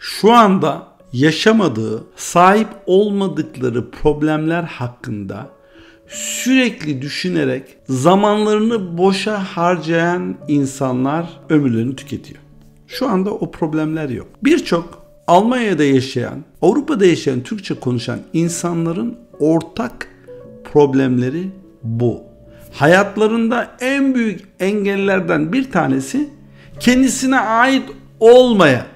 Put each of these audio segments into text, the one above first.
şu anda yaşamadığı, sahip olmadıkları problemler hakkında sürekli düşünerek zamanlarını boşa harcayan insanlar ömürlerini tüketiyor. Şu anda o problemler yok. Birçok Almanya'da yaşayan, Avrupa'da yaşayan Türkçe konuşan insanların ortak problemleri bu. Hayatlarında en büyük engellerden bir tanesi kendisine ait olmayan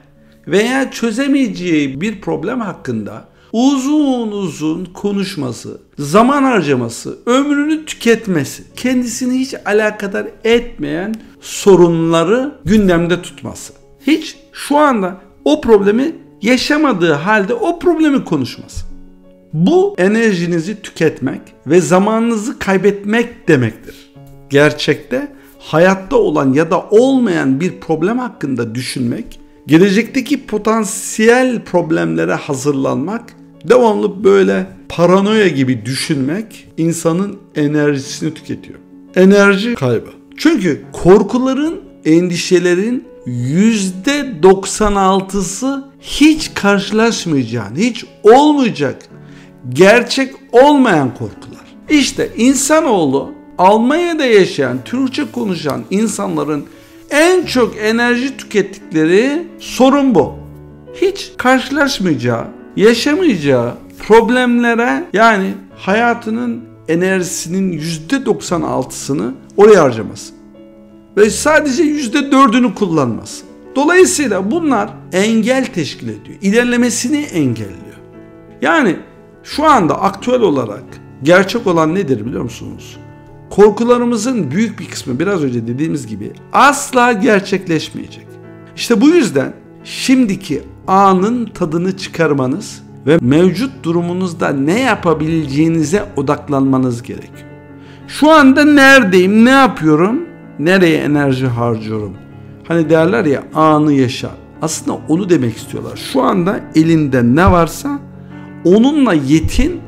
veya çözemeyeceği bir problem hakkında uzun uzun konuşması, zaman harcaması, ömrünü tüketmesi, kendisini hiç alakadar etmeyen sorunları gündemde tutması. Hiç şu anda o problemi yaşamadığı halde o problemi konuşması. Bu enerjinizi tüketmek ve zamanınızı kaybetmek demektir. Gerçekte hayatta olan ya da olmayan bir problem hakkında düşünmek, gelecekteki potansiyel problemlere hazırlanmak, devamlı böyle paranoya gibi düşünmek insanın enerjisini tüketiyor. Enerji kaybı. Çünkü korkuların, endişelerin %96'sı hiç karşılaşmayacağın, hiç olmayacak, gerçek olmayan korkular. İşte insanoğlu Almanya'da yaşayan, Türkçe konuşan insanların en çok enerji tükettikleri sorun bu. Hiç karşılaşmayacağı, yaşamayacağı problemlere yani hayatının enerjisinin %96'sını oraya harcaması. Ve sadece %4'ünü kullanması. Dolayısıyla bunlar engel teşkil ediyor. İlerlemesini engelliyor. Yani şu anda aktüel olarak gerçek olan nedir biliyor musunuz? Korkularımızın büyük bir kısmı biraz önce dediğimiz gibi asla gerçekleşmeyecek. İşte bu yüzden şimdiki anın tadını çıkarmanız ve mevcut durumunuzda ne yapabileceğinize odaklanmanız gerekiyor. Şu anda neredeyim, ne yapıyorum, nereye enerji harcıyorum? Hani derler ya anı yaşa. Aslında onu demek istiyorlar. Şu anda elinde ne varsa onunla yetin.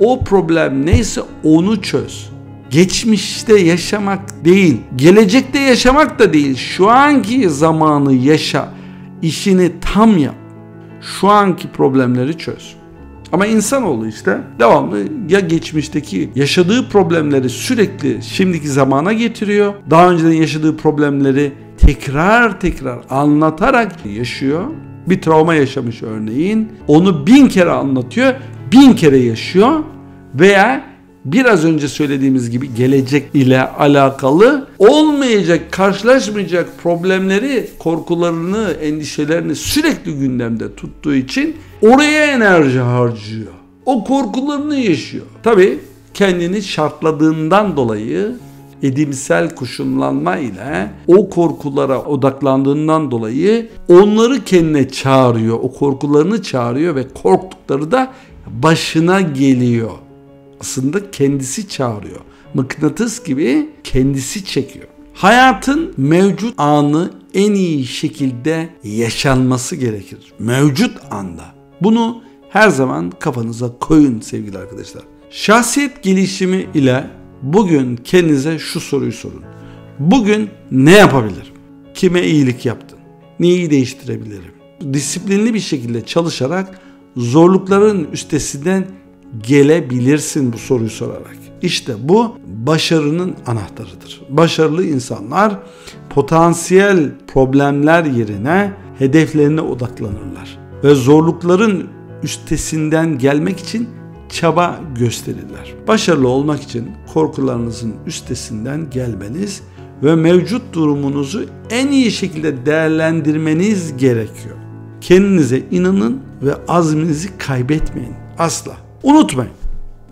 O problem neyse onu çöz. Geçmişte yaşamak değil, gelecekte yaşamak da değil. Şu anki zamanı yaşa. işini tam yap. Şu anki problemleri çöz. Ama insanoğlu işte devamlı ya geçmişteki yaşadığı problemleri sürekli şimdiki zamana getiriyor. Daha önceden yaşadığı problemleri tekrar tekrar anlatarak yaşıyor. Bir travma yaşamış örneğin. Onu bin kere anlatıyor, bin kere yaşıyor veya biraz önce söylediğimiz gibi gelecek ile alakalı olmayacak, karşılaşmayacak problemleri, korkularını, endişelerini sürekli gündemde tuttuğu için oraya enerji harcıyor. O korkularını yaşıyor. Tabii kendini şartladığından dolayı edimsel kuşunlanma ile o korkulara odaklandığından dolayı onları kendine çağırıyor. O korkularını çağırıyor ve korktukları da başına geliyor. Aslında kendisi çağırıyor. Mıknatıs gibi kendisi çekiyor. Hayatın mevcut anı en iyi şekilde yaşanması gerekir. Mevcut anda. Bunu her zaman kafanıza koyun sevgili arkadaşlar. Şahsiyet gelişimi ile Bugün kendinize şu soruyu sorun. Bugün ne yapabilirim? Kime iyilik yaptın? Neyi değiştirebilirim? Disiplinli bir şekilde çalışarak zorlukların üstesinden gelebilirsin bu soruyu sorarak. İşte bu başarının anahtarıdır. Başarılı insanlar potansiyel problemler yerine hedeflerine odaklanırlar ve zorlukların üstesinden gelmek için çaba gösterirler. Başarılı olmak için korkularınızın üstesinden gelmeniz ve mevcut durumunuzu en iyi şekilde değerlendirmeniz gerekiyor. Kendinize inanın ve azminizi kaybetmeyin. Asla. Unutmayın.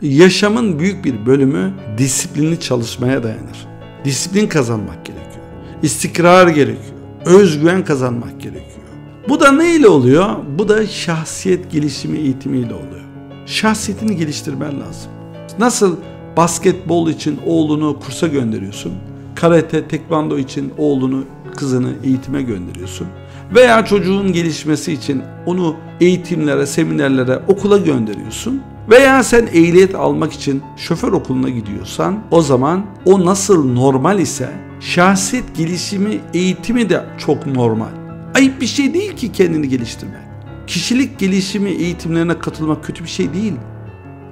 Yaşamın büyük bir bölümü disiplinli çalışmaya dayanır. Disiplin kazanmak gerekiyor. İstikrar gerekiyor. Özgüven kazanmak gerekiyor. Bu da ne ile oluyor? Bu da şahsiyet gelişimi eğitimiyle oluyor şahsiyetini geliştirmen lazım. Nasıl basketbol için oğlunu kursa gönderiyorsun, karate, tekvando için oğlunu, kızını eğitime gönderiyorsun veya çocuğun gelişmesi için onu eğitimlere, seminerlere, okula gönderiyorsun veya sen ehliyet almak için şoför okuluna gidiyorsan o zaman o nasıl normal ise şahsiyet gelişimi eğitimi de çok normal. Ayıp bir şey değil ki kendini geliştirmek. Kişilik gelişimi eğitimlerine katılmak kötü bir şey değil.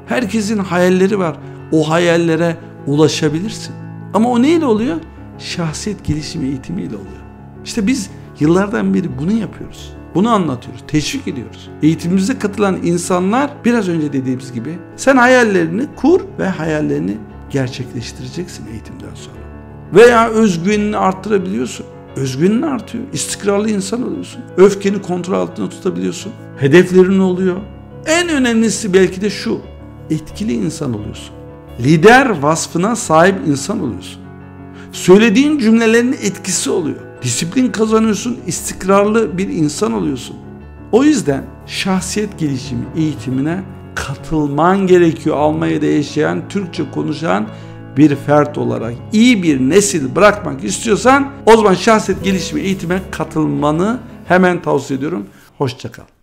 Herkesin hayalleri var. O hayallere ulaşabilirsin. Ama o neyle oluyor? Şahsiyet gelişimi eğitimiyle oluyor. İşte biz yıllardan beri bunu yapıyoruz. Bunu anlatıyoruz, teşvik ediyoruz. Eğitimimize katılan insanlar biraz önce dediğimiz gibi sen hayallerini kur ve hayallerini gerçekleştireceksin eğitimden sonra. Veya özgüvenini arttırabiliyorsun. Özgüvenin artıyor. İstikrarlı insan oluyorsun. Öfkeni kontrol altında tutabiliyorsun. Hedeflerin oluyor. En önemlisi belki de şu. Etkili insan oluyorsun. Lider vasfına sahip insan oluyorsun. Söylediğin cümlelerin etkisi oluyor. Disiplin kazanıyorsun, istikrarlı bir insan oluyorsun. O yüzden şahsiyet gelişimi eğitimine katılman gerekiyor. Almanya'da yaşayan, Türkçe konuşan bir fert olarak iyi bir nesil bırakmak istiyorsan o zaman şahsiyet gelişimi eğitime katılmanı hemen tavsiye ediyorum. Hoşçakal.